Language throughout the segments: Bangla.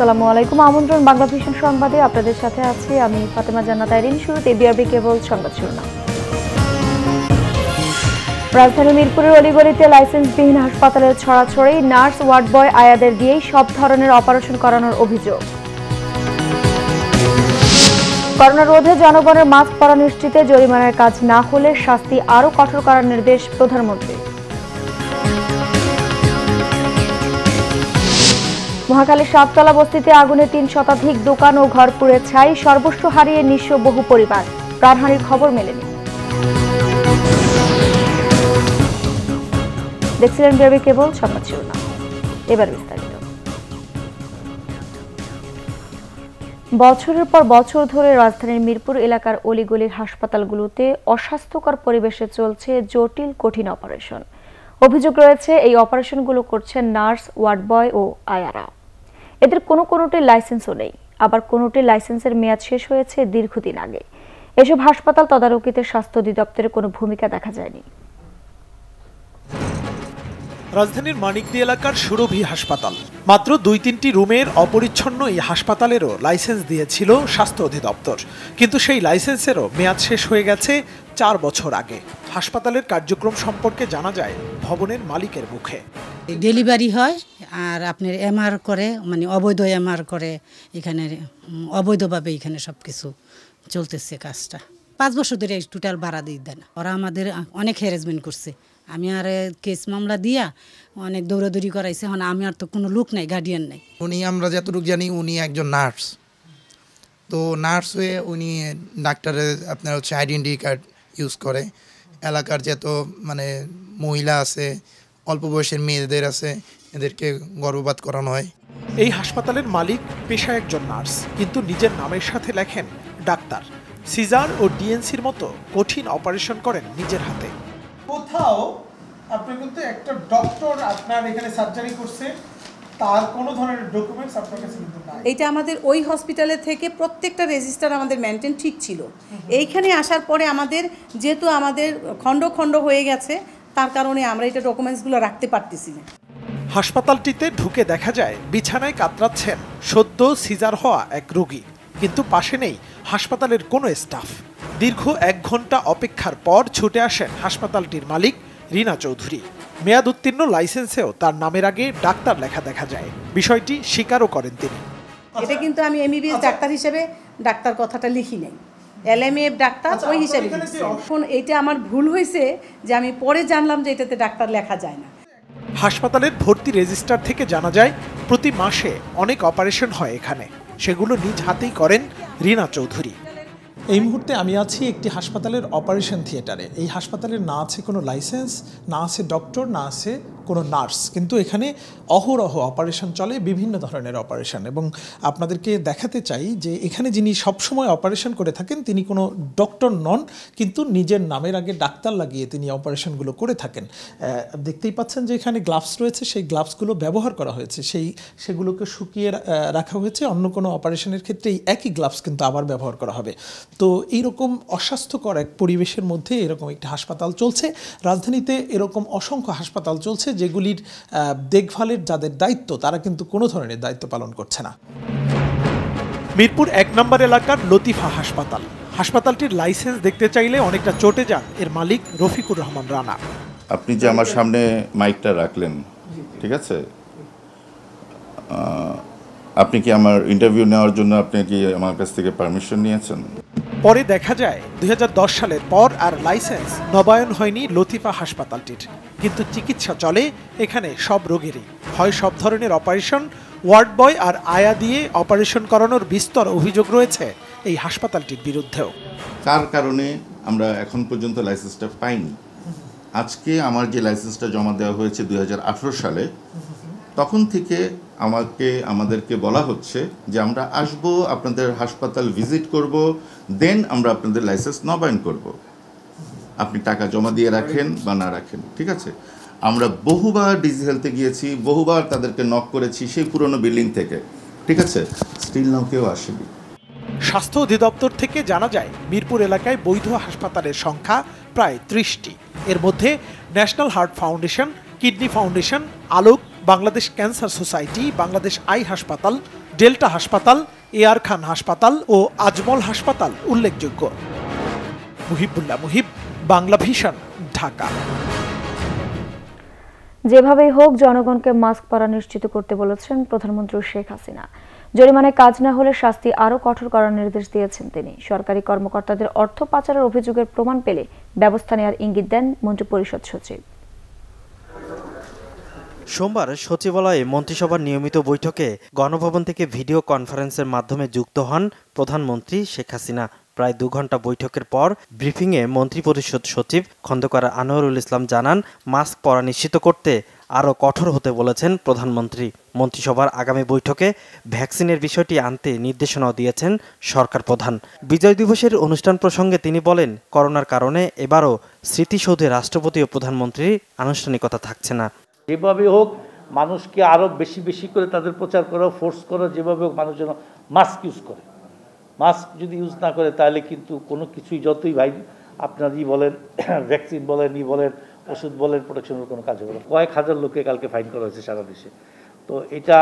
আসসালামু আলাইকুম। আমন্ত্রণ বাংলা ভিশন সংবাদে। আপনাদের সাথে আছি আমি ফাতেমা জান্নাত আইরিন। শুরুতে বিআরবি কেবল সংবাদ শিরোনাম। রাজধানী মিরপুরের অলিগলিতে লাইসেন্সবিহীন হাসপাতালের ছড়াছড়ি, নার্স ওয়ার্ড বয় আয়াদের দিয়েই সব ধরনের অপারেশন করানোর অভিযোগ। করোনা রোধে জনগণের মাস্ক পরা নিশ্চিতে জরিমানার কাজ না হলে শাস্তি আরও কঠোর করার নির্দেশ প্রধানমন্ত্রীর। মহাখালীর সাততলা বস্তিতে আগুনে তিন শতাধিক দোকান ও ঘর পুড়ে ছাই, সর্বস্ব হারিয়ে নিঃস্ব বহু পরিবার। প্রাণহানির খবর মেলেনি। দেখছিলেন কেবল, সংবাদ শিরোনাম। এবার বিস্তারিত। বছরের পর বছর ধরে রাজধানীর মিরপুর এলাকার অলিগলির হাসপাতালগুলোতে অস্বাস্থ্যকর পরিবেশে চলছে জটিল, কঠিন অপারেশন। অভিযোগ রয়েছে, এই অপারেশনগুলো করছেন নার্স, ওয়ার্ড বয় ও আয়ারা এদের কোনো কোনোটির লাইসেন্সও নেই। আবার কোনোটির লাইসেন্সের মেয়াদ শেষ হয়েছে দীর্ঘদিন আগে। এসব হাসপাতাল তদারকিতে স্বাস্থ্য অধিদপ্তরের কোনো ভূমিকা দেখা যায়নি। রাজধানীর মানিকদি এলাকার সুরভি হাসপাতাল। মাত্র দুই তিনটি রুমের অপরিচ্ছন্ন এই হাসপাতালেরও লাইসেন্স দিয়েছিল স্বাস্থ্য অধিদপ্তর। কিন্তু সেই লাইসেন্সেরও মেয়াদ শেষ হয়ে গেছে চার বছর আগে। হাসপাতালের কার্যক্রম সম্পর্কে জানা যায় ভবনের মালিকের মুখে। ডেলিভারি হয় আর আপনার এমআর করে মানে অবৈধ এমআর করে এখানে অবৈধভাবে এখানে সব কিছু চলতেছে কাজটা। পাঁচ বছর ধরে টোটাল ভাড়া দিয়ে দেন ওরা আমাদের অনেক হ্যারাসমেন্ট করছে। আমি আর কেস মামলা দিয়া অনেক দৌড়াদৌড়ি করাইছে। এখন আমি আর তো কোনো লোক নাই গার্ডিয়ান নাই। উনি আমরা যতটুকু জানি উনি একজন নার্স তো নার্স হয়ে উনি ডাক্তারের আপনার হচ্ছে আইডেন্টি কার্ড ইউজ করে। এলাকার যত মানে মহিলা আছে অল্প বয়সের মেয়েদের আছে এদেরকে গর্ভপাত করানো হয়। এই হাসপাতালের মালিক পেশায় একজন নার্স কিন্তু নিজের নামের সাথে লেখেন ডাক্তার। সিজার ও ডিএনসির মতো কঠিন অপারেশন করেন নিজের হাতে। কোথাও আপনি কিন্তু একটা ডক্টর আপনার এখানে সার্জারি করছে তার কোনো ধরনের ডকুমেন্টস আপনার কাছে কিন্তু নাই। এটা আমাদের ওই হসপিটালে থেকে প্রত্যেকটা রেজিস্টার আমাদের মেনটেন ঠিক ছিল। এইখানে আসার পরে আমাদের যেহেতু আমাদের খণ্ড খণ্ড হয়ে গেছে তার কারণে আমরা এটা ডকুমেন্টসগুলো রাখতে পারতেছি না। হাসপাতালটিতে ঢুকে দেখা যায় বিছানায় কাতরাচ্ছেন সদ্য সিজার হওয়া এক রোগী। কিন্তু পাশে নেই হাসপাতালের কোনো স্টাফ দীর্ঘ এক ঘণ্টা অপেক্ষার পর ছুটে আসেন হাসপাতালটির মালিক রিনা চৌধুরী। মেয়াদ উত্তীর্ণ লাইসেন্সেও তার নামের আগে ডাক্তার লেখা দেখা যায়। বিষয়টি স্বীকারও করেন তিনি। এটা কিন্তু আমি এমবিবিএস ডাক্তার হিসেবে ডাক্তার কথাটা লিখি নাই। এলএমএফ ডাক্তার ওই হিসেবে। এখন এটা আমার ভুল হয়েছে যে আমি পরে জানলাম যে এটাতে ডাক্তার লেখা যায় না। হাসপাতালের ভর্তি রেজিস্টার থেকে জানা যায় প্রতি মাসে অনেক অপারেশন হয় এখানে। সেগুলো নিজ হাতেই করেন রিনা চৌধুরী। এই মুহূর্তে আমি আছি একটি হাসপাতালের অপারেশন থিয়েটারে এই হাসপাতালের না আছে কোনো লাইসেন্স না আছে ডক্টর না আছে কোনো নার্স, কিন্তু এখানে অহরহ অপারেশন চলে, বিভিন্ন ধরনের অপারেশন। এবং আপনাদেরকে দেখাতে চাই যে এখানে যিনি সবসময় অপারেশন করে থাকেন, তিনি কোনো ডক্টর নন, কিন্তু নিজের নামের আগে ডাক্তার লাগিয়ে তিনি অপারেশনগুলো করে থাকেন। দেখতেই পাচ্ছেন যে এখানে গ্লাভস রয়েছে, সেই গ্লাভসগুলো ব্যবহার করা হয়েছে। সেই, সেগুলোকে শুকিয়ে রাখা হয়েছে, অন্য কোনো অপারেশনের ক্ষেত্রে এই একই গ্লাভস কিন্তু আবার ব্যবহার করা হবে। তো এইরকম অস্বাস্থ্যকর এক পরিবেশের মধ্যে এরকম একটি হাসপাতাল চলছে। রাজধানীতে এরকম অসংখ্য হাসপাতাল চলছে যেগুলির দেখভালের যাদের দায়িত্ব তারা কিন্তু কোনো ধরনের দায়িত্ব পালন করছে না। মিরপুর এক নম্বর এলাকার লতিফা হাসপাতাল। হাসপাতালটির লাইসেন্স দেখতে চাইলে অনেকটা চটে যান এর মালিক রফিকুর রহমান রানা। আপনি যে আমার সামনে মাইকটা রাখলেন ঠিক আছে? আপনি কি আমার ইন্টারভিউ নেওয়ার জন্য আপনি কি আমার কাছ থেকে পারমিশন নিয়েছেন? পরে দেখা যায় দুই সালের পর আর লাইসেন্স নবায়ন হয়নি লতিফা হাসপাতালটির। কিন্তু চিকিৎসা চলে এখানে সব রোগেরই। হয় সব ধরনের অপারেশন, ওয়ার্ড বয় আর আয়া দিয়ে অপারেশন করানোর বিস্তর অভিযোগ রয়েছে এই হাসপাতালটির বিরুদ্ধেও। তার কারণে আমরা এখন পর্যন্ত লাইসেন্সটা পাইনি। আজকে আমার যে লাইসেন্সটা জমা দেওয়া হয়েছে দুই হাজার আঠারো সালে তখন থেকে আমাকে, আমাদেরকে বলা হচ্ছে যে আমরা আসব, আপনাদের হাসপাতাল ভিজিট করব, দেন আমরা আপনাদের লাইসেন্স নবায়ন করব। আপনি টাকা জমা দিয়ে রাখেন বা না রাখেন, ঠিক আছে? আমরা বহুবার ডিজি হেলথে গিয়েছি, বহুবার তাদেরকে নক করেছি সেই পুরনো বিল্ডিং থেকে, ঠিক আছে? স্টিল নাও কেউ আসেনি। স্বাস্থ্য অধিদপ্তর থেকে জানা যায়, মিরপুর এলাকায় বৈধ হাসপাতালের সংখ্যা প্রায় ত্রিশটি। এর মধ্যে National Heart Foundation, Kidney Foundation, Alok Bangladesh Cancer Society, Bangladesh Eye Hospital, Delta Hospital, air খান হাসপাতাল ও আজমল হাসপাতাল উল্লেখযোগ্য। মুহিবুল্লাহ মুহিব, বাংলা ভিশন, ঢাকা। যেভাবেই হোক, জনগণকে মাস্ক পরা নিশ্চিত করতে বলেছেন প্রধানমন্ত্রী শেখ হাসিনা। জরিমানায় কাজ না হলে শাস্তি আরও কঠোর করার নির্দেশ দিয়েছেন তিনি। সরকারি কর্মকর্তাদের অর্থ পাচারের অভিযোগের প্রমাণ পেলে ব্যবস্থা নেওয়ার ইঙ্গিত দেন মন্ত্রিপরিষদ সচিব। সোমবার সচিবালয়ে মন্ত্রিসভার নিয়মিত বৈঠকে গণভবন থেকে ভিডিও কনফারেন্সের মাধ্যমে যুক্ত হন প্রধানমন্ত্রী শেখ হাসিনা। প্রায় দু ঘণ্টা বৈঠকের পর ব্রিফিংয়ে মন্ত্রিপরিষদ সচিব খন্দকার আনোয়ারুল ইসলাম জানান, মাস্ক পরা নিশ্চিত করতে আরও কঠোর হতে বলেছেন প্রধানমন্ত্রী। মন্ত্রিসভার আগামী বৈঠকে ভ্যাকসিনের বিষয়টি আনতে নির্দেশনাও দিয়েছেন সরকার প্রধান। বিজয় দিবসের অনুষ্ঠান প্রসঙ্গে তিনি বলেন, করোনার কারণে এবারও স্মৃতিসৌধে রাষ্ট্রপতি ও প্রধানমন্ত্রীর আনুষ্ঠানিকতা থাকছে না। যেভাবে হোক, মানুষকে আরও বেশি বেশি করে তাদের প্রচার করো ফোর্স করা, যেভাবে হোক মানুষ যেন মাস্ক ইউজ করে। মাস্ক যদি ইউজ না করে, তাহলে কিন্তু কোনো কিছুই যতই ভাই আপনার ই বলেন ভ্যাকসিন বলেন, ই বলেন, ওষুধ বলেন প্রোটেকশনের কোনো কাজ হবে কয়েক হাজার লোককে কালকে ফাইন করা হয়েছে সারা দেশে। তো এটা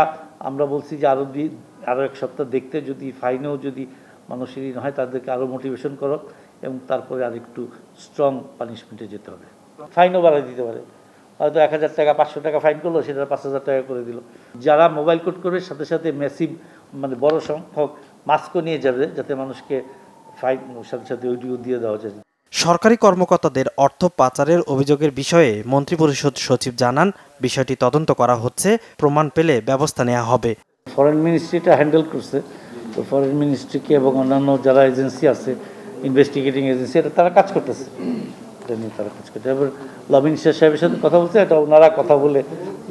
আমরা বলছি যে আরও দি আরও এক সপ্তাহ দেখতে, যদি ফাইনেও যদি মানুষের ই হয়, তাদেরকে আরও মোটিভেশন করো, এবং তারপরে আর একটু স্ট্রং পানিশমেন্টে যেতে হবে। ফাইনও বাড়াই দিতে পারে। হয়তো এক হাজার টাকা পাঁচশো টাকা ফাইন করল সেটা পাঁচ হাজার টাকা করে দিল। যারা মোবাইল কোড করবে সাথে সাথে মেসিভ মানে বড় সংখ্যক মাস্কও নিয়ে যাবে যাতে মানুষকে ফাইন সাথে সাথে ওইটিও দিয়ে দেওয়া যায়। সরকারি কর্মকর্তাদের অর্থ পাচারের অভিযোগের বিষয়ে মন্ত্রিপরিষদ সচিব জানান বিষয়টি তদন্ত করা হচ্ছে প্রমাণ পেলে ব্যবস্থা নেওয়া হবে। ফরেন মিনিস্ট্রিটা হ্যান্ডেল করছে। তো ফরেন মিনিস্ট্রিকে এবং অন্যান্য যারা এজেন্সি আছে ইনভেস্টিগেটিং এজেন্সি এটা তারা কাজ করতেছে। এটা নিয়ে তারা কাজ করছে এবার ল মিনিস্টার সাহেবের সাথে কথা বলছে এটা ওনারা কথা বলে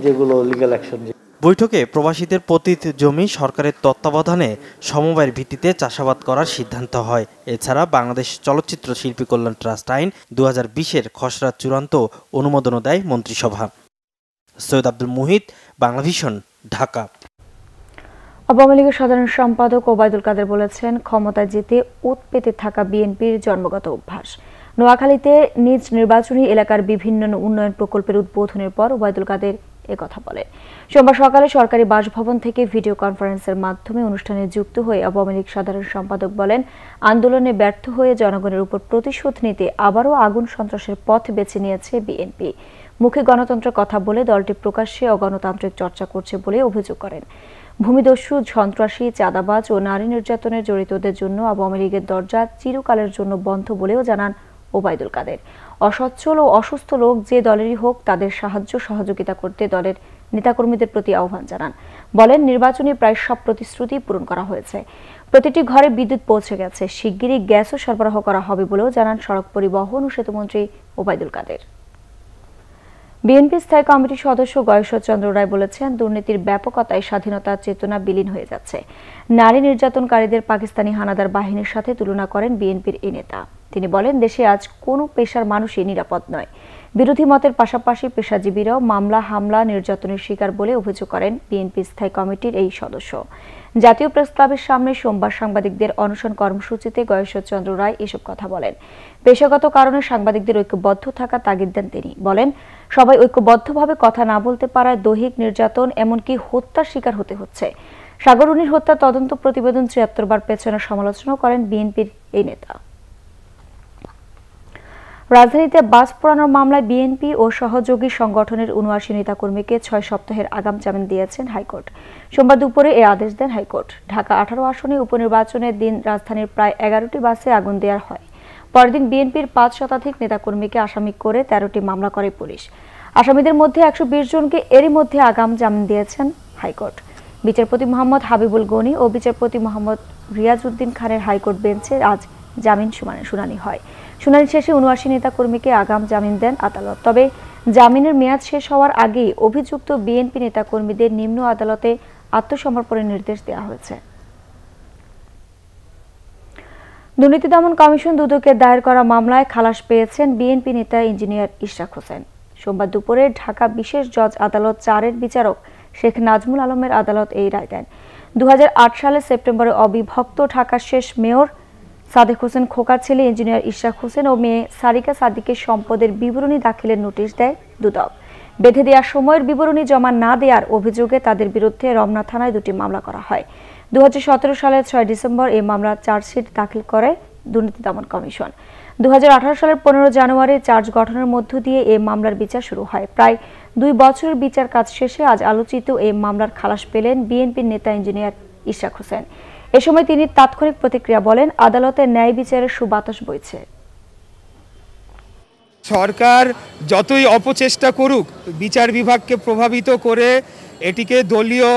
যেগুলো লিগ্যাল অ্যাকশন বৈঠকে প্রবাসীদের পতিত জমি সরকারের তত্ত্বাবধানে সমবায়ের ভিত্তিতে চাষাবাদ করার সিদ্ধান্ত হয়। এছাড়া বাংলাদেশ চলচ্চিত্র শিল্পী কল্যাণ ট্রাস্ট আইন দু হাজার বিশের খসড়া চূড়ান্ত অনুমোদনও দেয় মন্ত্রিসভা। সৈয়দ আব্দুল মুহিত বাংলা ভিশন ঢাকা। আওয়ামী লীগের সাধারণ সম্পাদক ওবায়দুল কাদের বলেছেন ক্ষমতায় যেতে ওত পেতে থাকা বিএনপির জন্মগত অভ্যাস। নোয়াখালীতে নিজ নির্বাচনী এলাকার বিভিন্ন উন্নয়ন প্রকল্পের উদ্বোধনের পর ওবায়দুল কাদের কথা বলেন সোমবার সকালে সরকারি বাসভবন থেকে ভিডিও কনফারেন্সের মাধ্যমে অনুষ্ঠানে যুক্ত হয়ে আওয়ামী লীগ সাধারণ সম্পাদক বলেন, আন্দোলনে ব্যর্থ হয়ে জনগণের উপর প্রতিশোধ নিতে আবারও আগুন সন্ত্রাসের পথ বেছে নিয়েছে বিএনপি। মুখে গণতন্ত্রের কথা বলে দলটি প্রকাশ্যে অগণতান্ত্রিক চর্চা করছে বলে অভিযোগ করেন। ভূমিদস্যু, সন্ত্রাসী, চাঁদাবাজ ও নারী নির্যাতনে জড়িতদের জন্য আওয়ামী লীগের দরজা চিরকালের জন্য বন্ধ বলেও জানান ওবায়দুল কাদের। অসচ্ছল ও অসুস্থ লোক যে দলেরই হোক, তাদের সাহায্য সহযোগিতা করতে দলের নেতাকর্মীদের প্রতি আহ্বান জানান। বলেন, নির্বাচনী প্রায় সব প্রতিশ্রুতি পূরণ করা হয়েছে। প্রতিটি ঘরে বিদ্যুৎ পৌঁছে গেছে। শিগগিরই গ্যাসও সরবরাহ করা হবে বলেও জানান সড়ক পরিবহন ও সেতুমন্ত্রী ওবায়দুল কাদের। বিএনপি স্থায়ী কমিটির সদস্য গয়েশ্বর চন্দ্র রায় বলেছেন, দুর্নীতির ব্যাপকতায় স্বাধীনতার চেতনা বিলীন হয়ে যাচ্ছে। নারী নির্যাতনকারীদের পাকিস্তানি হানাদার বাহিনীর সাথে তুলনা করেন বিএনপির এই নেতা। তিনি বলেন, দেশে আজ কোনো পেশার মানুষই নিরাপদ নয়। বিরোধী মতের পাশাপাশি পেশাজীবীরাও মামলা, হামলা, নির্যাতনের শিকার বলে অভিযোগ করেন বিএনপি স্থায়ী কমিটির এই সদস্য। জাতীয় প্রেস সামনে সোমবার সাংবাদিকদের অনশন কর্মসূচিতে গয়েশ্বর চন্দ্র রায় এসব কথা বলেন। পেশাগত কারণে সাংবাদিকদের ঐক্যবদ্ধ থাকা তাগিদ দেন তিনি। বলেন, সবাই ঐক্যবদ্ধভাবে কথা না বলতে পারায় দৈহিক নির্যাতন, এমনকি হত্যার শিকার হতে হচ্ছে। সাগরুনির হত্যা তদন্ত প্রতিবেদন ছিয়াত্তর বার পেছনে সমালোচনা করেন বিএনপির এই নেতা। রাজধানীতে বাস পোড়ানোর মামলায় বিএনপি ও সহযোগী সংগঠনের উনআশি নেতাকর্মীকে ছয় সপ্তাহের আগাম জামিন দিয়েছেন হাইকোর্ট। সোমবার দুপুরে এ আদেশ দেন হাইকোর্ট। ঢাকা আঠারো আসনে উপনির্বাচনের দিন রাজধানীর প্রায় এগারোটি বাসে আগুন দেওয়ার হয়। পরদিন বিএনপির পাঁচ শতাধিক নেতাকর্মীকে আসামি করে তেরোটি মামলা করে পুলিশ। আসামিদের মধ্যে একশো বিশ জনকে এরই মধ্যে আগাম জামিন দিয়েছেন হাইকোর্ট। বিচারপতি মোহাম্মদ হাবিবুল গনি ও বিচারপতি মোহাম্মদ রিয়াজউদ্দিন খানের হাইকোর্ট বেঞ্চে আজ জামিন শুনানি হয়। শুনানি শেষে উনআশি নেতাকর্মীকে আগাম জামিন দেন আদালত। তবে জামিনের মেয়াদ শেষ হওয়ার আগেই অভিযুক্ত বিএনপি নেতাকর্মীদের নিম্ন আদালতে আত্মসমর্পণের নির্দেশ দেওয়া হয়েছে। দুর্নীতি দমন কমিশন দুদকের দায়ের করা মামলায় খালাস পেয়েছেন বিএনপি নেতা ইঞ্জিনিয়ার ইশরাক হোসেন। সোমবার দুপুরে ঢাকা বিশেষ জজ আদালত চারের বিচারক শেখ নাজমুল আলমের আদালত এই রায় দেন। দু হাজার আট সালে সেপ্টেম্বরে অবিভক্ত ঢাকার শেষ মেয়র সাদেক হোসেন খোকার ছেলে ইঞ্জিনিয়ার ইশরাক হোসেন ও মেয়ে সারিকা সাদিকের সম্পদের বিবরণী দাখিলের নোটিশ দেয় দুদক। বেঁধে দেওয়ার সময়ের বিবরণী জমা না দেওয়ার অভিযোগে তাদের বিরুদ্ধে রমনা থানায় দুটি মামলা করা হয়। দু সালের ছয় ডিসেম্বর এই মামলার চার্জশিট দাখিল করে দুর্নীতি দমন কমিশন। দু সালের পনেরো জানুয়ারি চার্জ গঠনের মধ্য দিয়ে এই মামলার বিচার শুরু হয়। প্রায় দুই বছরের বিচার কাজ শেষে আজ আলোচিত এই মামলার খালাস পেলেন বিএনপির নেতা ইঞ্জিনিয়ার ইশরাক হোসেন। এ সময় তিনি তাৎক্ষণিক প্রতিক্রিয়া বলেন, আদালতে ন্যায় বিচারের সুবাতাস বইছে। সরকার যতই অপচেষ্টা করুক, বিচার বিভাগকে প্রভাবিত করে এটিকে দলীয়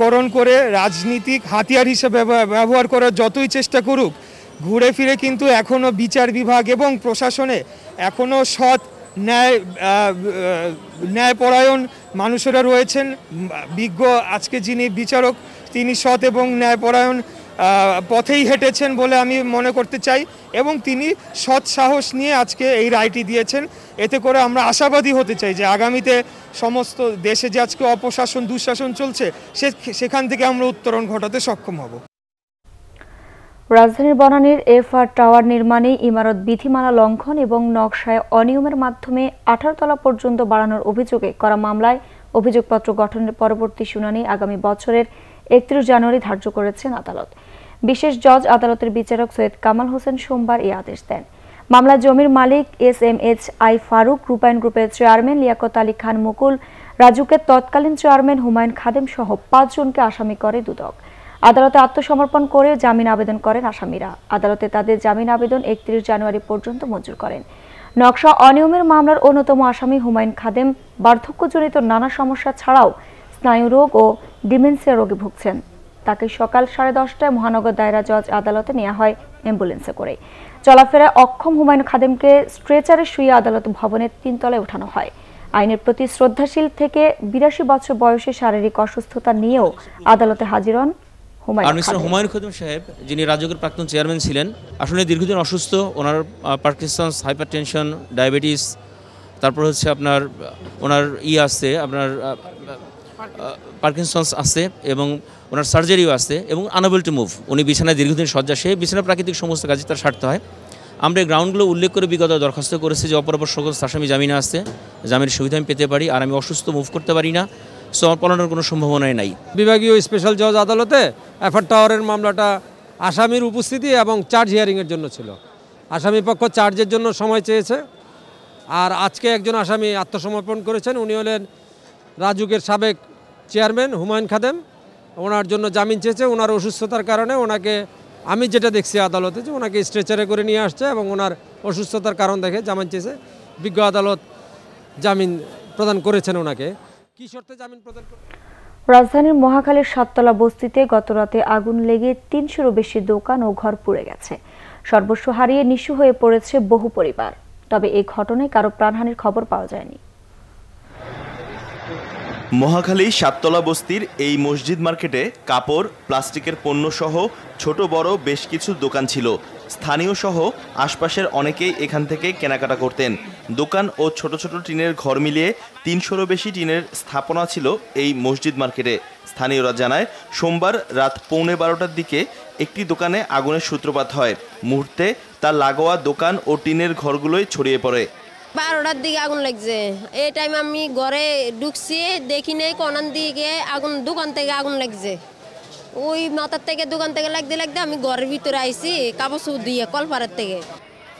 করণ করে রাজনীতিক হাতিয়ার হিসেবে ব্যবহার করার যতই চেষ্টা করুক, ঘুরে ফিরে কিন্তু এখনও বিচার বিভাগ এবং প্রশাসনে এখনও সৎ ন্যায় ন্যায়পরায়ণ মানুষেরা রয়েছেন। বিজ্ঞ আজকে যিনি বিচারক তিনি সৎ এবং ন্যায়পরায়ণ পথেই হেঁটেছেন বলে আমি মনে করতে চাই এবং তিনি সৎ সাহস নিয়ে আজকে এই রায়টি দিয়েছেন। এতে করে আমরা আশাবাদী হতে চাই যে আগামীতে সমস্ত দেশে যে আজকে অপশাসন, দুঃশাসন চলছে, সে সেখান থেকে আমরা উত্তরণ ঘটাতে সক্ষম হব। রাজধানীর বনানীর এফ আর টাওয়ার নির্মাণে ইমারত বিধিমালা লঙ্ঘন এবং নকশায় অনিয়মের মাধ্যমে আঠারো তলা পর্যন্ত বাড়ানোর অভিযোগে করা মামলায় অভিযোগপত্র গঠনের পরবর্তী শুনানি আগামী বছরের একত্রিশ জানুয়ারি ধার্য করেছেন আদালত। বিশেষ জজ আদালতের বিচারক সৈয়দ কামাল হোসেন সোমবার এই আদেশ দেন। মামলা জমির মালিক S M H I Faruk, Rupayan গ্রুপের চেয়ারম্যান লিয়াকত আলী খান মুকুল, রাজুকের তৎকালীন চেয়ারম্যান হুমায়ুন খাদেম সহ পাঁচজনকে আসামি করে দুদক। আদালতে আত্মসমর্পণ করে জামিন আবেদন করেন আসামিরা। আদালতে তাদের জামিন আবেদন একত্রিশ জানুয়ারি পর্যন্ত মঞ্জুর করেন। নকশা অনিয়মের মামলার অন্যতম আসামি হুমায়ুন খাদেম বার্ধক্যজনিত নানা সমস্যা ছাড়াও স্নায়ুরোগ ও ডিমেনসিয়া রোগে ভুগছেন। তাকে সকাল সাড়ে দশটায় মহানগর দায়রা জজ আদালতে নেওয়া হয় অ্যাম্বুলেন্সে করে। চলাফেরায় অক্ষম হুমায়ুন খাদেমকে স্ট্রেচারে শুয়ে আদালত ভবনের তিনতলায় ওঠানো হয়। আইনের প্রতি শ্রদ্ধাশীল থেকে বিরাশি বছর বয়সে শারীরিক অসুস্থতা নিয়েও আদালতে হাজির হন হুমায়ুন খাদেম। সাহেব যিনি রাজ্যের প্রাক্তন চেয়ারম্যান ছিলেন আসলে দীর্ঘদিন অসুস্থ ওনার পার্কিনসন্স হাইপার টেনশন ডায়াবেটিস তারপর হচ্ছে আপনার ওনার ই আছে আপনার পার্কিনসন্স আছে এবং ওনার সার্জারিও আছে এবং আনাবল টু মুভ উনি বিছানায় দীর্ঘদিন শয্যা সে বিছানা প্রাকৃতিক সমস্ত কাজে তার সারতে হয়। আমরা এই গ্রাউন্ডগুলো উল্লেখ করে বিগত দরখাস্ত করেছি যে অপরাপর সকল আসামি জামিনে আসছে জামিনের সুবিধা আমি পেতে পারি আর আমি অসুস্থ মুভ করতে পারি না। সো পলানোর কোনো সম্ভাবনাই নাই। বিভাগীয় স্পেশাল জজ আদালতে এফআর টাওয়ারের মামলাটা আসামির উপস্থিতি এবং চার্জ হিয়ারিংয়ের জন্য ছিল। আসামি পক্ষ চার্জের জন্য সময় চেয়েছে। আর আজকে একজন আসামি আত্মসমর্পণ করেছেন। উনি হলেন রাজুকের সাবেক চেয়ারম্যান হুমায়ুন খাদেম, ওনার জন্য জামিন চেয়েছে। ওনার অসুস্থতার কারণে ওনাকে, আমি যেটা দেখছি আদালতে যে ওনাকে স্ট্রেচারে করে নিয়ে আসছে এবং ওনার অসুস্থতার কারণ দেখে জামিন চেয়েছে। বিজ্ঞ আদালত জামিন প্রদান করেছেন ওনাকে। কী শর্তে জামিন প্রদান রাজধানীর মহাখালীর সাততলা বস্তিতে গতরাতে আগুন লেগে তিনশোরও বেশি দোকান ও ঘর পুড়ে গেছে। সর্বস্ব হারিয়ে নিঃস্ব হয়ে পড়েছে বহু পরিবার। তবে এই ঘটনায় কারও প্রাণহানির খবর পাওয়া যায়নি। মহাখালী সাততলা বস্তির এই মসজিদ মার্কেটে কাপড়, প্লাস্টিকের পণ্য সহ ছোট, বড় বেশ কিছু দোকান ছিল। স্থানীয় সহ আশপাশের অনেকেই এখান থেকে কেনাকাটা করতেন। দোকান ও ছোট ছোট টিনের ঘর মিলিয়ে তিনশোরও বেশি টিনের স্থাপনা ছিল এই মসজিদ মার্কেটে। স্থানীয়রা জানায়, সোমবার রাত পৌনে বারোটার দিকে একটি দোকানে আগুনের সূত্রপাত হয়। মুহূর্তে তার লাগোয়া দোকান ও টিনের ঘরগুলোই ছড়িয়ে পড়ে। বারোটার দিকে আগুন লাগছে। এই টাইম আমি ঘরে ঢুকছি, দেখি নেই কোনার দিকে আগুন, দোকান থেকে আগুন লাগছে। ওই মাথার থেকে, দোকান থেকে লাগতে লাগতে আমি ঘরের ভিতরে আইছি, কাপড় চোপড় দিয়ে কলপাড়ার থেকে।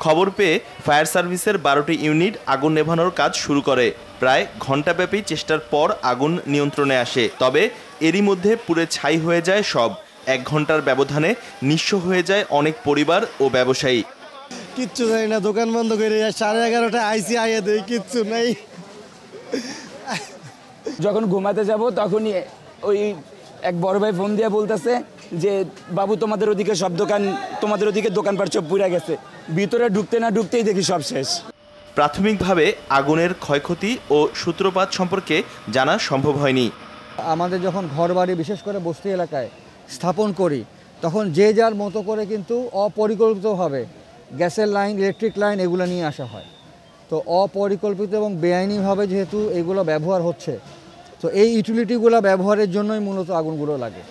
খবর পেয়ে ফায়ার সার্ভিসের বারোটি ইউনিট আগুন নেভানোর কাজ শুরু করে। প্রায় ঘণ্টাব্যাপী চেষ্টার পর আগুন নিয়ন্ত্রণে আসে। তবে এরই মধ্যে পুড়ে ছাই হয়ে যায় সব। এক ঘণ্টার ব্যবধানে নিঃস্ব হয়ে যায় অনেক পরিবার ও ব্যবসায়ী। কিচ্ছু জানি না দোকান বন্ধ করে সাড়ে এগারোটা আইসি আইয়ে দেয় কিচ্ছু নাই। যখন ঘুমাতে যাব তখনই ওই এক বড় ভাই ফোন দিয়ে বলতেছে যে বাবু তোমাদের ওদিকে সব দোকান তোমাদের ওদিকে দোকানপাট সব পুড়ে গেছে। ভিতরে ঢুকতে না ঢুকতেই দেখি সব শেষ। প্রাথমিকভাবে আগুনের ক্ষয়ক্ষতি ও সূত্রপাত সম্পর্কে জানা সম্ভব হয়নি। আমাদের যখন ঘরবাড়ি বিশেষ করে বস্তি এলাকায় স্থাপন করি তখন যে যার মতো করে কিন্তু অপরিকল্পিতভাবে গ্যাসের লাইন ইলেকট্রিক লাইন এগুলো নিয়ে আসা হয়। তো অপরিকল্পিত এবং বেআইনিভাবে যেহেতু এগুলো ব্যবহার হচ্ছে তো এই ইউটিলিটিগুলো ব্যবহারের জন্যই মূলত আগুনগুলো লাগে।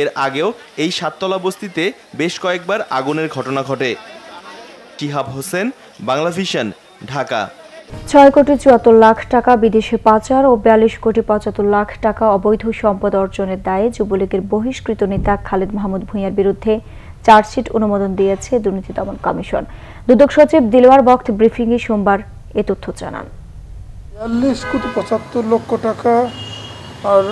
এর আগেও এই সাততলা বস্তিতে বেশ কয়েকবার আগুনের ঘটনা ঘটে। শিহাব হোসেন বাংলা ভিশন ঢাকা। ছয় কোটি চুয়াত্তর লাখ টাকা বিদেশে পাচার ও বিয়াল্লিশ কোটি পঁচাত্তর লাখ টাকা অবৈধ সম্পদ অর্জনের দায়ে যুবলীগের বহিষ্কৃত নেতা খালেদ মাহমুদ ভূঁইয়ার বিরুদ্ধে চার্জশিট অনুমোদন দিয়েছে দুর্নীতি দমন কমিশন। দুদক সচিব দিলওয়ার বক্ত ব্রিফিংয়ে সোমবার এ তথ্য জানান। বিয়াল্লিশ কোটি পঁচাত্তর লক্ষ টাকা আর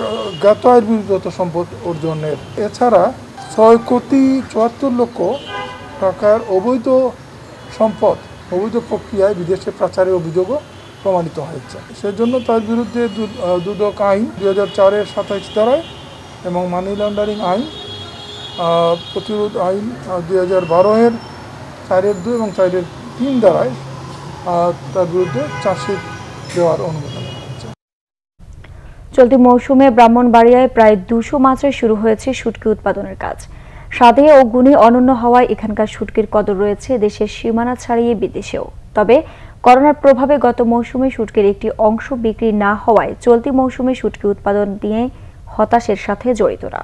জ্ঞাত আয়ের বিরুদ্ধত সম্পদ অর্জনের। এছাড়া ছয় কোটি চুয়াত্তর লক্ষ টাকার অবৈধ সম্পদ, অবৈধ প্রক্রিয়ায় বিদেশে পাচারের অভিযোগও প্রমাণিত হয়েছে। সেজন্য তার বিরুদ্ধে দুদক আইন দুই হাজার চারের সাতাইশ ধারায় এবং মানি লন্ডারিং আইন প্রতিরোধ আইন দুই হাজার বারোয়ের চারের দুই এবং চারের তিন দ্বারায় তার বিরুদ্ধে চার্জশিট দেওয়ার অনুমোদন চলতি মৌসুমে ব্রাহ্মণবাড়িয়ায় প্রায় দুশো মাত্রে শুরু হয়েছে শুটকি উৎপাদনের কাজ। স্বাদে ও গুণে অনন্য হওয়ায় এখানকার শুটকির কদর রয়েছে দেশের সীমানা ছাড়িয়ে বিদেশেও। তবে করোনার প্রভাবে গত মৌসুমে শুটকির একটি অংশ বিক্রি না হওয়ায় চলতি মৌসুমে শুটকি উৎপাদন নিয়ে হতাশের সাথে জড়িতরা।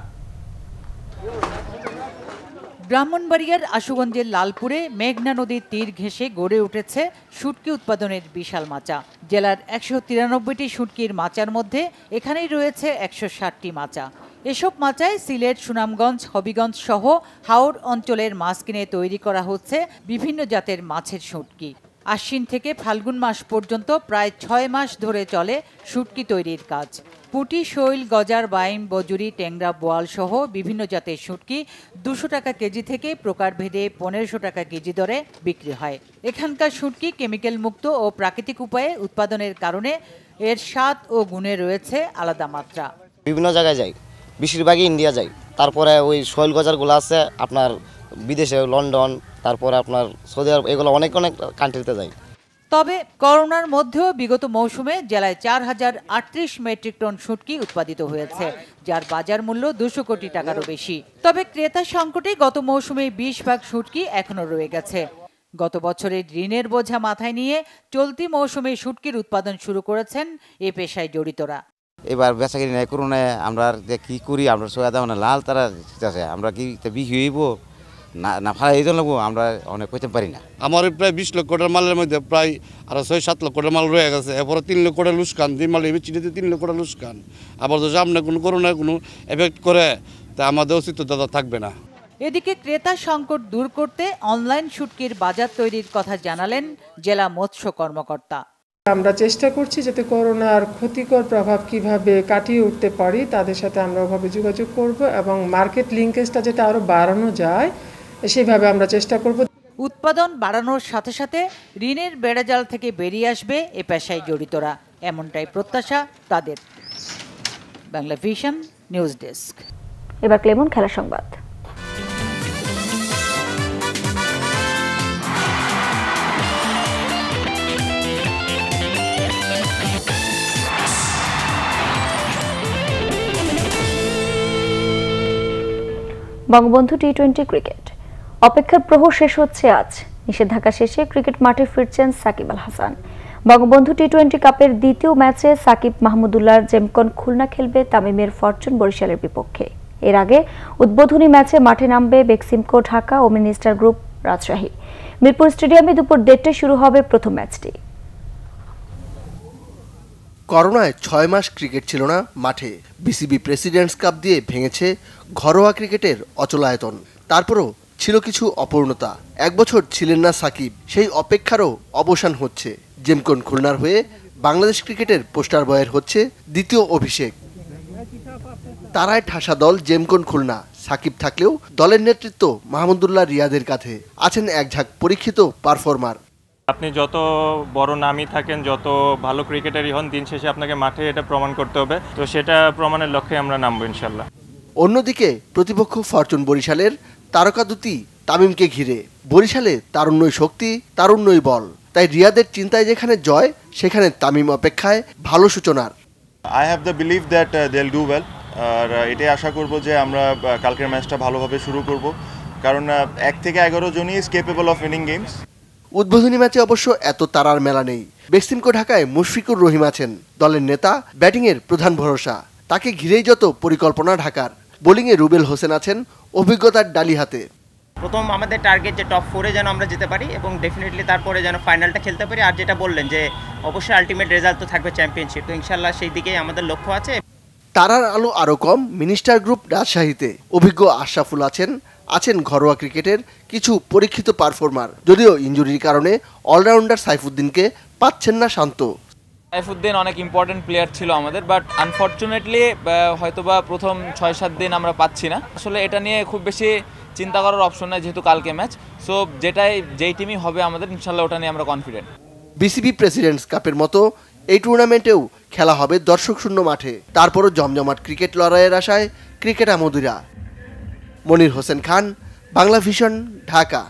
ব্রাহ্মণবাড়িয়ার আশুগঞ্জের লালপুরে মেঘনা নদীর তীর ঘেঁষে গড়ে উঠেছে শুটকি উৎপাদনের বিশাল মাচা। জেলার একশো তিরানব্বইটি শুটকির মাচার মধ্যে এখানেই রয়েছে একশো ষাটটি মাচা। এসব মাচায় সিলেট, সুনামগঞ্জ, হবিগঞ্জ সহ হাওড় অঞ্চলের মাছ কিনে তৈরি করা হচ্ছে বিভিন্ন জাতের মাছের শুটকি। আশ্বিন থেকে ফাল্গুন মাস পর্যন্ত প্রায় ছয় মাস ধরে চলে শুটকি তৈরির কাজ। পুটি, শৈল, গজার, বাইম, বজুরি, ট্যাংরা, বোয়াল সহ বিভিন্ন জাতের শুটকি দুশো টাকা কেজি থেকে প্রকারভেদে পনেরোশো টাকা কেজি দরে বিক্রি হয়। এখানকার শুটকি কেমিক্যাল মুক্ত ও প্রাকৃতিক উপায়ে উৎপাদনের কারণে এর স্বাদ ও গুণে রয়েছে আলাদা মাত্রা। বিভিন্ন জায়গায় যাই, বেশিরভাগই ইন্ডিয়া যাই। তারপরে ওই শৈল গজারগুলো আছে আপনার বিদেশে লন্ডন তারপরে আপনার সৌদি আরব এগুলো অনেক অনেক কান্ট্রিতে যাই তবে করোনার মধ্যেও বিগত মৌসুমে জেলায় চার হাজার আটত্রিশ মেট্রিক টন শুটকি উৎপাদিত হয়েছে যার বাজার মূল্য দুশো কোটি টাকারও বেশি। তবে ক্রেতা সংকটে গত মৌসুমে বিশ ভাগ শুটকি এখনও রয়ে গেছে। গত বছরের ঋণের বোঝা মাথায় নিয়ে চলতি মৌসুমে শুটকির উৎপাদন শুরু করেছেন এ পেশায় জড়িতরা। এবার বেচাকিরি নাই করোনায় আমরা যে কি করি আমরা সোয়া দাম লাল তারা আমরা কি বিক্রি হইব? না না ফালাই এই জন্য আমরা অনেক কইতে পারি না। আমার প্রায় বিশ লক্ষ টাকার মালের মধ্যে প্রায় আরও ছয় সাত লক্ষ টাকার মাল রয়ে গেছে। এরপরে তিন লক্ষ টাকা লুসকান দুই মাল বেচি দিতে তিন লক্ষ টাকা লুসকান। আবার যদি সামনে কোনো করোনায় কোনো এফেক্ট করে তা আমাদের অস্তিত্ব দাদা থাকবে না। এদিকে ক্রেতা সংকট দূর করতে অনলাইন শুটকির বাজার তৈরির কথা জানালেন জেলা মৎস্য কর্মকর্তা। আমরা চেষ্টা করছি যাতে করোনার ক্ষতিকর প্রভাব কীভাবে কাটিয়ে উঠতে পারি তাদের সাথে আমরা ওভাবে যোগাযোগ করব এবং মার্কেট লিঙ্কেজটা যেটা আরও বাড়ানো যায় সেভাবে আমরা চেষ্টা করব। উৎপাদন বাড়ানোর সাথে সাথে ঋণের বেড়াজাল থেকে বেরিয়ে আসবে এ পেশায় জড়িতরা। এমনটাই প্রত্যাশা তাদের। Bangla Vision news desk. এবার ক্লেমন খেলা সংবাদ। Bangabandhu T twenty cricket. অপেক্ষার প্রহর শেষ হচ্ছে আজ। নিষেধাজ্ঞা শেষে ক্রিকেট মাঠে ফিরছেন সাকিব আল হাসান। বঙ্গবন্ধু টি টোয়েন্টি কাপের দ্বিতীয় ম্যাচে সাকিব মাহমুদুল্লাহর জেমকন খুলনা খেলবে তামিমের ফরচুন বরিশালের বিপক্ষে। এর আগে উদ্বোধনী ম্যাচে মাঠে নামবে বেক্সিমকো ঢাকা ও মিনিস্টার গ্রুপ রাজশাহী। মিরপুর স্টেডিয়ামে দুপুর দেড়টায় শুরু হবে প্রথম ম্যাচটি। করোনায় ছয় মাস ক্রিকেট ছিল না মাঠে। বিসিবি প্রেসিডেন্টস কাপ দিয়ে ভেঙেছে ঘরোয়া ক্রিকেটের অচলায়তন। তারপরও ছিল কিছু অপূর্ণতা। এক বছর ছিলেন না সাকিব। সেই অপেক্ষারও অবসান হচ্ছে। জেমকন খুলনার হয়ে বাংলাদেশ ক্রিকেটের পোস্টার বয়ের হচ্ছে দ্বিতীয় অভিষেক। তারায় ঠাসা দল জেমকন খুলনা। সাকিব থাকলেও দলের নেতৃত্ব মাহমুদুল্লাহ রিয়াদের কাছে আছেন এক ঝাঁক পরীক্ষিত পারফর্মার। আপনি যত বড় নামই থাকেন যত ভালো ক্রিকেটারই হন দিন শেষে আপনাকে মাঠে এটা প্রমাণ করতে হবে। তো সেটা প্রমাণের লক্ষ্যে আমরা নামবো ইনশাল্লাহ। অন্যদিকে প্রতিপক্ষ ফরচুন বরিশালের তারকা দুটি তামিমকে ঘিরে। বরিশালে তারুণ্যই শক্তি তারুণ্যই বল। তাই রিয়াদের চিন্তায় যেখানে জয় সেখানে তামিম অপেক্ষায় ভালো সূচনার। I have the believe that they'll do well R uh, এটাই আশা করব যে আমরা uh, কালকের ম্যাচটা ভালোভাবে শুরু করব। কারণ uh, এক থেকে এগারো জনই is capable of winning games উদ্বোধনী ম্যাচে অবশ্য এত তারার মেলা নেই। বেক্সিমকো ঢাকায় মুশফিকুর রহিম আছেন দলের নেতা ব্যাটিংয়ের প্রধান ভরসা। তাকে ঘিরেই যত পরিকল্পনা ঢাকার। বোলিংয়ে রুবেল হোসেন আছেন অভিজ্ঞতার ডালি হাতে। প্রথম আমাদের টার্গেট যে টপ ফোরে যেন আমরা যেতে পারি এবং ডেফিনেটলি তারপরে যেন ফাইনালটা খেলতে পারি। আর যেটা বললেন যে অবশ্যই আলটিমেট রেজাল্ট তো থাকবে চ্যাম্পিয়নশিপ তো ইনশাল্লাহ সেই দিকেই আমাদের লক্ষ্য আছে। তারার আলো আরও কম মিনিস্টার গ্রুপ রাজশাহীতে। অভিজ্ঞ আশরাফুল আছেন আছেন ঘরোয়া ক্রিকেটের কিছু পরীক্ষিত পারফর্মার যদিও ইঞ্জুরির কারণে অলরাউন্ডার সাইফুদ্দিনকে পাচ্ছেন না শান্ত। সাইফুদ্দিন অনেক ইম্পর্টেন্ট প্লেয়ার ছিল আমাদের বাট আনফর্চুনেটলি হয়তোবা প্রথম ছয় সাত দিন আমরা পাচ্ছি না। আসলে এটা নিয়ে খুব বেশি চিন্তা করার অপশন নাই যেহেতু কালকে ম্যাচ সো যেটাই যেই টিমই হবে আমাদের ইনশাল্লাহ ওটা নিয়ে আমরা কনফিডেন্ট বিসিবি প্রেসিডেন্টস কাপের মতো এই টুর্নামেন্টেও খেলা হবে দর্শক শূন্য মাঠে। তারপরও জমজমাট ক্রিকেট লড়াইয়ের আশায় ক্রিকেট আমদিরা। মনির হোসেন খান বাংলা ভিশন ঢাকা।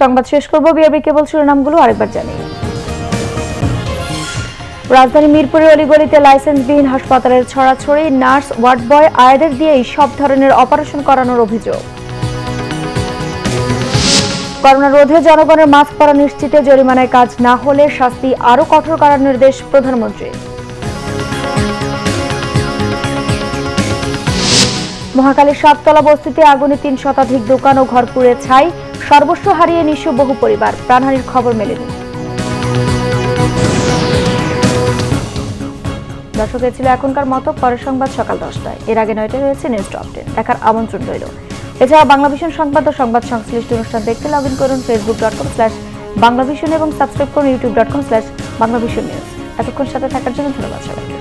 সংবাদ শেষ করব বিআরবি কেবল শিরোনামগুলো আরেকবার জানি রাজধানী মিরপুরের অলিগলিতে লাইসেন্সবিহীন হাসপাতালের ছড়াছড়ি, নার্স ওয়ার্ড বয় আয়াদের দিয়েই সব ধরনের অপারেশন করানোর অভিযোগ। করোনা রোধে জনগণের মাস্ক পরা নিশ্চিতে জরিমানায় কাজ না হলে শাস্তি আরও কঠোর করার নির্দেশ প্রধানমন্ত্রী। মহাকালীর সাততলা বস্তিতে আগুনে তিন শতাধিক দোকান ও ঘর পুড়ে ছাই, সর্বস্ব হারিয়ে নিঃস্ব বহু পরিবার। প্রাণহানির খবর মেলেনি। দর্শক ছিল এখনকার মতো পরের সংবাদ সকাল দশটায়। এর আগে নয়টায় রয়েছে নিউজ টপ টেন দেখার আমন্ত্রণ রইল। এছাড়া বাংলা ভিশন সংবাদ ও সংবাদ সংশ্লিষ্ট অনুষ্ঠান দেখতে লগ ইন করুন Facebook dot com slash Bangla Vision এবং সাবস্ক্রাইব করুন YouTube dot com slash Bangla Vision news এতক্ষণ সাথে থাকার জন্য ধন্যবাদ সবাইকে।